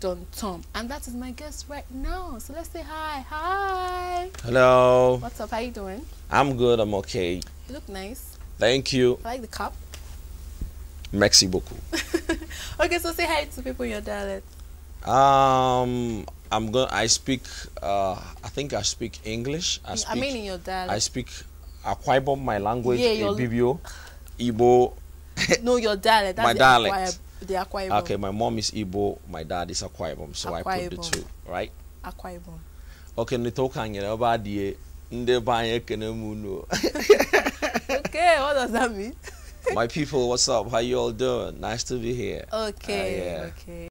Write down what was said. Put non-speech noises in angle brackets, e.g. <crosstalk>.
Don Tom, and that is my guest right now. So let's say hi. Hi. Hello. What's up? How you doing? I'm good. I'm okay. You look nice. Thank you. I like the cup. Merci beaucoup. <laughs> okay, so say hi to people in your dialect. Um, I'm going. I speak. Uh, I think I speak English. I speak. I mean in your dialect. I speak Akwa Ibom, my language. Yeah, Ibibio, Igbo. <laughs> no, your dialect. That's My dialect. The Akwa Ibom. Okay, my mom is Igbo. My dad is Akwa Ibom, so I Akwa put the two. Right. Akwa Ibom. Okay, nitoka nyere ọba adịye ndị be anyị ekene m unu. Okay, what does that mean? My people, what's up? How you all doing? Nice to be here. Okay, ah, yeah. okay.